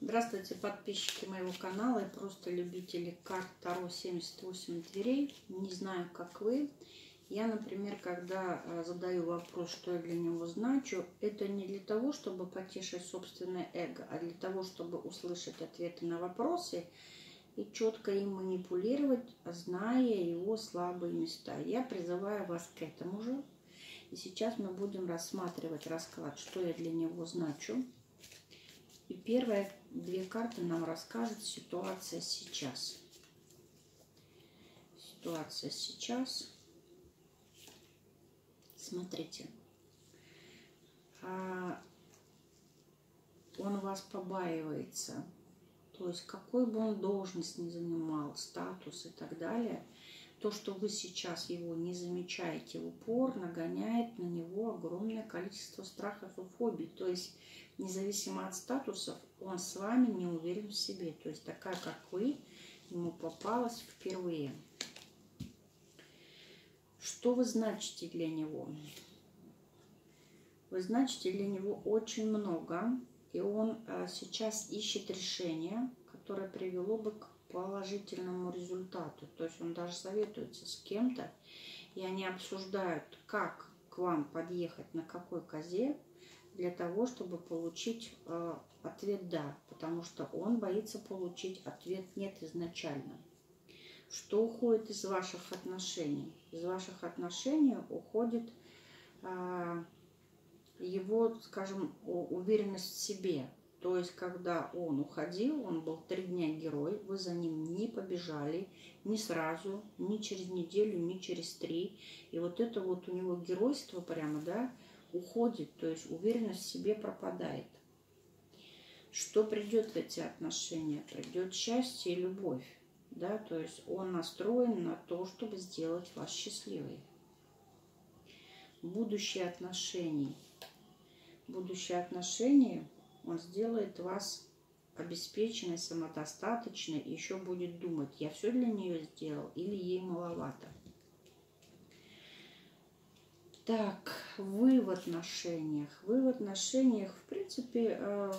Здравствуйте, подписчики моего канала и просто любители карт Таро 78 дверей. Не знаю, как вы. Я, например, когда э, задаю вопрос, что я для него значу, это не для того, чтобы потешить собственное эго, а для того, чтобы услышать ответы на вопросы и четко им манипулировать, зная его слабые места. Я призываю вас к этому же. И сейчас мы будем рассматривать расклад, что я для него значу. И первые две карты нам расскажут ситуация сейчас. Ситуация сейчас. Смотрите. А, он вас побаивается. То есть какой бы он должность ни занимал, статус и так далее, то, что вы сейчас его не замечаете в упор, нагоняет на него огромное количество страхов и фобий. То есть независимо от статусов, он с вами не уверен в себе. То есть такая, как вы, ему попалась впервые. Что вы значите для него? Вы значите для него очень много, и он а, сейчас ищет решение, которое привело бы к положительному результату. То есть он даже советуется с кем-то, и они обсуждают, как к вам подъехать, на какой козе, для того, чтобы получить э, ответ «да», потому что он боится получить ответ «нет» изначально. Что уходит из ваших отношений? Из ваших отношений уходит э, его, скажем, уверенность в себе. То есть, когда он уходил, он был три дня герой, вы за ним не побежали, ни сразу, ни через неделю, ни через три. И вот это вот у него геройство прямо, да, уходит, то есть уверенность в себе пропадает. Что придет в эти отношения? Придет счастье и любовь. Да, то есть он настроен на то, чтобы сделать вас счастливой. Будущее отношений. Будущее отношения он сделает вас обеспеченной, самодостаточной, еще будет думать, я все для нее сделал или ей маловато. Так, вы в отношениях. Вы в отношениях, в принципе, э,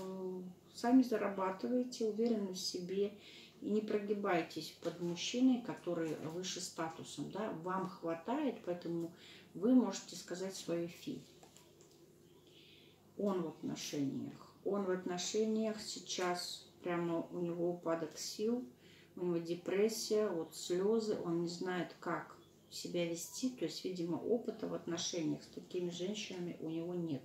сами зарабатываете, уверены в себе и не прогибайтесь под мужчиной, который выше статусом. Да? Вам хватает, поэтому вы можете сказать свое фи. Он в отношениях. Он в отношениях сейчас прямо у него упадок сил, у него депрессия, вот слезы, он не знает, как себя вести, то есть, видимо, опыта в отношениях с такими женщинами у него нет.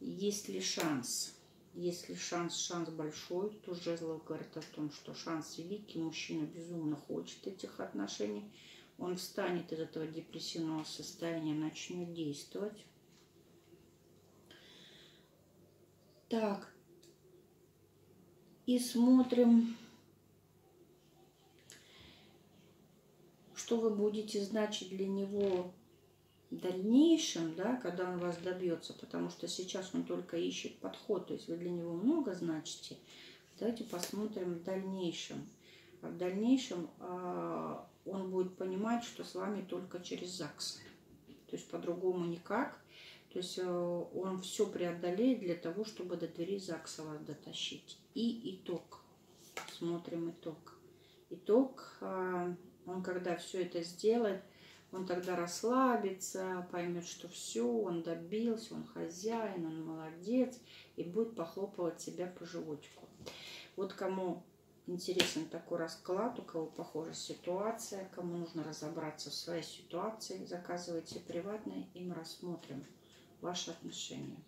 Есть ли шанс? Если шанс, шанс большой, то Жезлов говорит о том, что шанс великий, мужчина безумно хочет этих отношений, он встанет из этого депрессивного состояния, начнет действовать. Так, и смотрим что вы будете значить для него в дальнейшем, да, когда он вас добьется, потому что сейчас он только ищет подход, то есть вы для него много значите. Давайте посмотрим в дальнейшем. В дальнейшем э, он будет понимать, что с вами только через ЗАГС. То есть по-другому никак. То есть э, он все преодолеет для того, чтобы до двери ЗАГСа вас дотащить. И итог. Смотрим итог. Итог. Э, он когда все это сделает, он тогда расслабится, поймет, что все, он добился, он хозяин, он молодец, и будет похлопывать себя по животику. Вот кому интересен такой расклад, у кого похожа ситуация, кому нужно разобраться в своей ситуации, заказывайте приватное, и мы рассмотрим ваши отношения.